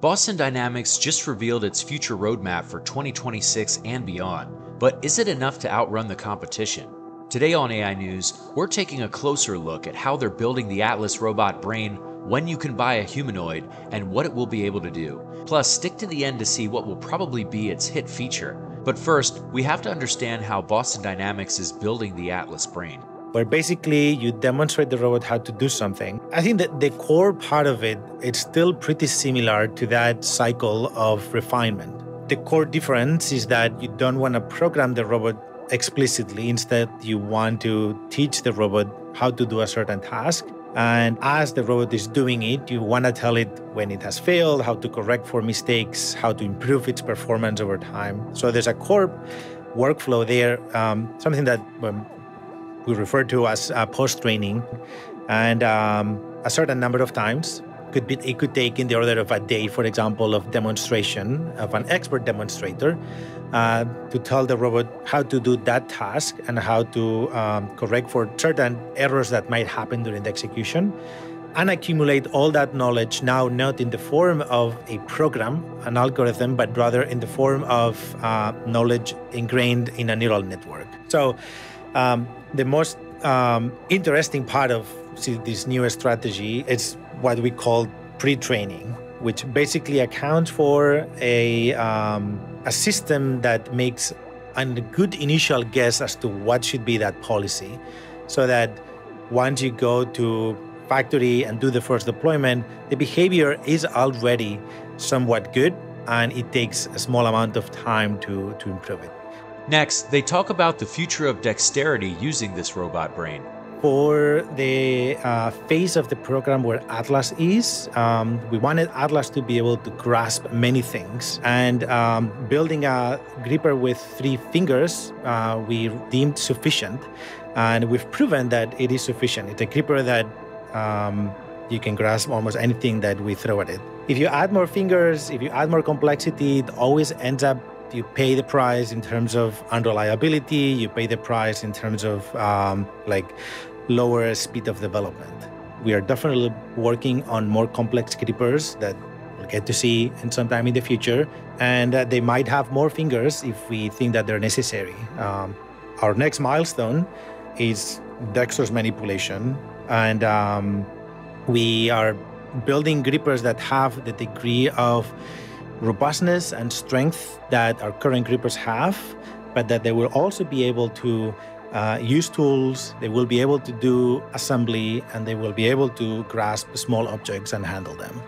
Boston Dynamics just revealed its future roadmap for 2026 and beyond, but is it enough to outrun the competition? Today on AI News, we're taking a closer look at how they're building the Atlas robot brain, when you can buy a humanoid, and what it will be able to do. Plus, stick to the end to see what will probably be its hit feature. But first, we have to understand how Boston Dynamics is building the Atlas brain where basically you demonstrate the robot how to do something. I think that the core part of it, it's still pretty similar to that cycle of refinement. The core difference is that you don't want to program the robot explicitly. Instead, you want to teach the robot how to do a certain task. And as the robot is doing it, you want to tell it when it has failed, how to correct for mistakes, how to improve its performance over time. So there's a core workflow there, um, something that um, we refer to as uh, post training, and um, a certain number of times. Could be, it could take in the order of a day, for example, of demonstration of an expert demonstrator uh, to tell the robot how to do that task and how to um, correct for certain errors that might happen during the execution and accumulate all that knowledge now not in the form of a program, an algorithm, but rather in the form of uh, knowledge ingrained in a neural network. So um, the most um, interesting part of this new strategy is what we call pre-training, which basically accounts for a, um, a system that makes a good initial guess as to what should be that policy, so that once you go to factory and do the first deployment, the behavior is already somewhat good, and it takes a small amount of time to, to improve it. Next, they talk about the future of dexterity using this robot brain. For the uh, phase of the program where Atlas is, um, we wanted Atlas to be able to grasp many things. And um, building a gripper with three fingers, uh, we deemed sufficient. And we've proven that it is sufficient. It's a gripper that um, you can grasp almost anything that we throw at it. If you add more fingers, if you add more complexity, it always ends up you pay the price in terms of unreliability, you pay the price in terms of um, like lower speed of development. We are definitely working on more complex grippers that we'll get to see in some time in the future, and uh, they might have more fingers if we think that they're necessary. Um, our next milestone is dexterous manipulation, and um, we are building grippers that have the degree of robustness and strength that our current grippers have, but that they will also be able to uh, use tools, they will be able to do assembly, and they will be able to grasp small objects and handle them.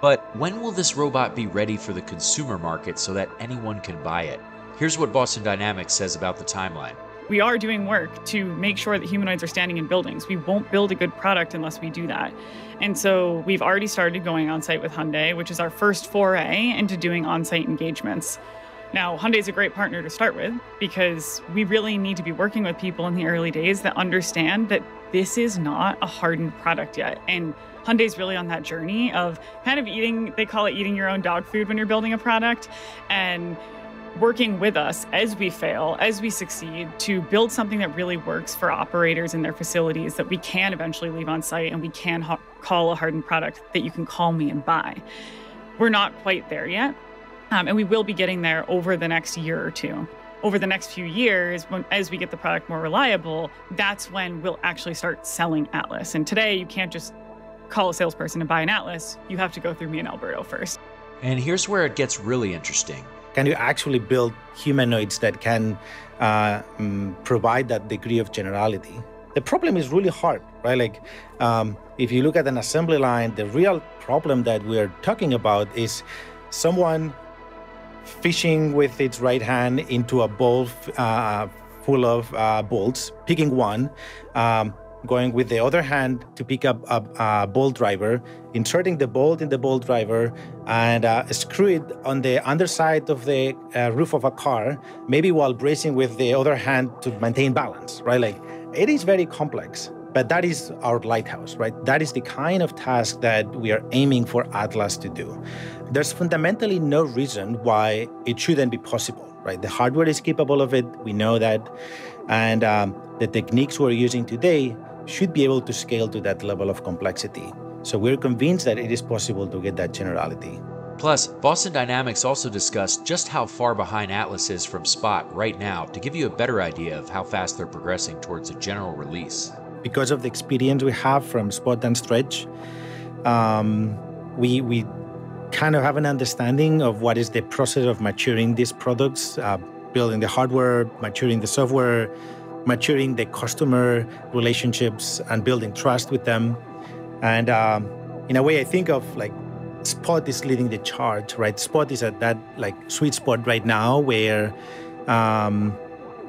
But when will this robot be ready for the consumer market so that anyone can buy it? Here's what Boston Dynamics says about the timeline we are doing work to make sure that humanoids are standing in buildings. We won't build a good product unless we do that. And so we've already started going on site with Hyundai, which is our first foray into doing on site engagements. Now, Hyundai is a great partner to start with because we really need to be working with people in the early days that understand that this is not a hardened product yet. And Hyundai's really on that journey of kind of eating, they call it eating your own dog food when you're building a product. And working with us as we fail, as we succeed, to build something that really works for operators in their facilities that we can eventually leave on site and we can ha- call a hardened product that you can call me and buy. We're not quite there yet, um, and we will be getting there over the next year or two. Over the next few years, when, as we get the product more reliable, that's when we'll actually start selling Atlas. And today, you can't just call a salesperson and buy an Atlas. You have to go through me and Alberto first. And here's where it gets really interesting. Can you actually build humanoids that can uh, um, provide that degree of generality? The problem is really hard, right? Like, um, if you look at an assembly line, the real problem that we're talking about is someone fishing with its right hand into a bowl uh, full of uh, bolts, picking one, um, going with the other hand to pick up a, a bolt driver, inserting the bolt in the bolt driver, and uh, screw it on the underside of the uh, roof of a car, maybe while bracing with the other hand to maintain balance, right? Like it is very complex. But that is our lighthouse, right? That is the kind of task that we are aiming for Atlas to do. There's fundamentally no reason why it shouldn't be possible, right? The hardware is capable of it. We know that. And um, the techniques we're using today should be able to scale to that level of complexity. So we're convinced that it is possible to get that generality. Plus, Boston Dynamics also discussed just how far behind Atlas is from Spot right now to give you a better idea of how fast they're progressing towards a general release. Because of the experience we have from Spot and Stretch, um, we, we kind of have an understanding of what is the process of maturing these products, uh, building the hardware, maturing the software, maturing the customer relationships, and building trust with them. And um, in a way, I think of like Spot is leading the charge, right? Spot is at that like sweet spot right now where um,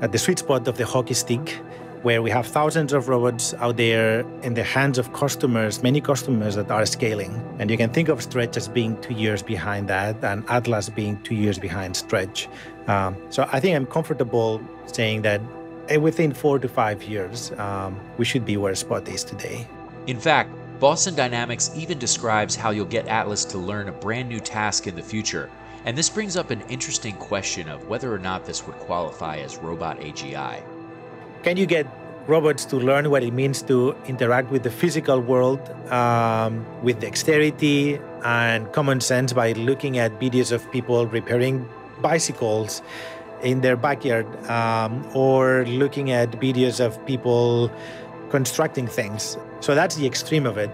at the sweet spot of the hockey stick, where we have thousands of robots out there in the hands of customers, many customers that are scaling. And you can think of Stretch as being two years behind that, and Atlas being two years behind Stretch. Um, so I think I'm comfortable saying that eh, within four to five years, um, we should be where Spot is today. In fact, Boston Dynamics even describes how you'll get Atlas to learn a brand new task in the future. And this brings up an interesting question of whether or not this would qualify as robot AGI. Can you get robots to learn what it means to interact with the physical world um, with dexterity and common sense by looking at videos of people repairing bicycles in their backyard um, or looking at videos of people constructing things. So that's the extreme of it.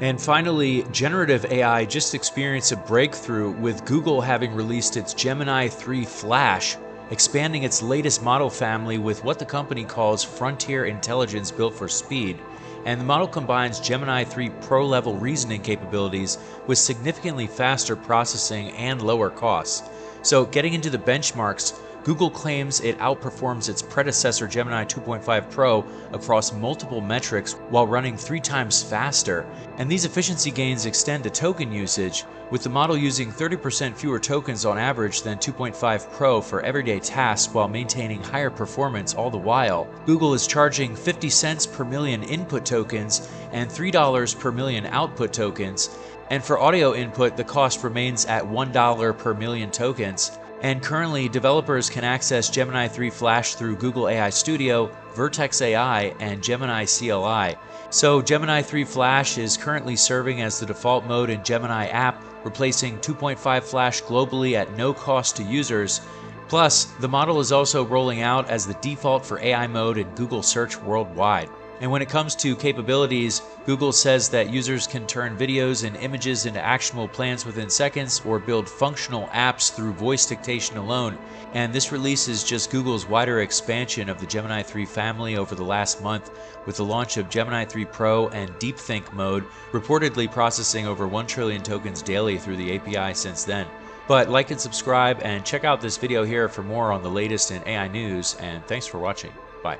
And finally, generative AI just experienced a breakthrough with Google having released its Gemini 3 Flash, expanding its latest model family with what the company calls Frontier Intelligence Built for Speed. And the model combines Gemini 3 Pro level reasoning capabilities with significantly faster processing and lower costs. So, getting into the benchmarks, Google claims it outperforms its predecessor Gemini 2.5 Pro across multiple metrics while running three times faster, and these efficiency gains extend to token usage, with the model using 30% fewer tokens on average than 2.5 Pro for everyday tasks while maintaining higher performance all the while. Google is charging 50 cents per million input tokens and $3 per million output tokens, and for audio input, the cost remains at $1 per million tokens. And currently, developers can access Gemini 3 Flash through Google AI Studio, Vertex AI, and Gemini CLI. So, Gemini 3 Flash is currently serving as the default mode in Gemini app, replacing 2.5 Flash globally at no cost to users. Plus, the model is also rolling out as the default for AI mode in Google Search worldwide. And when it comes to capabilities, Google says that users can turn videos and images into actionable plans within seconds or build functional apps through voice dictation alone. And this release is just Google's wider expansion of the Gemini 3 family over the last month, with the launch of Gemini 3 Pro and DeepThink mode, reportedly processing over 1 trillion tokens daily through the API since then. But like and subscribe and check out this video here for more on the latest in AI news, and thanks for watching. Bye.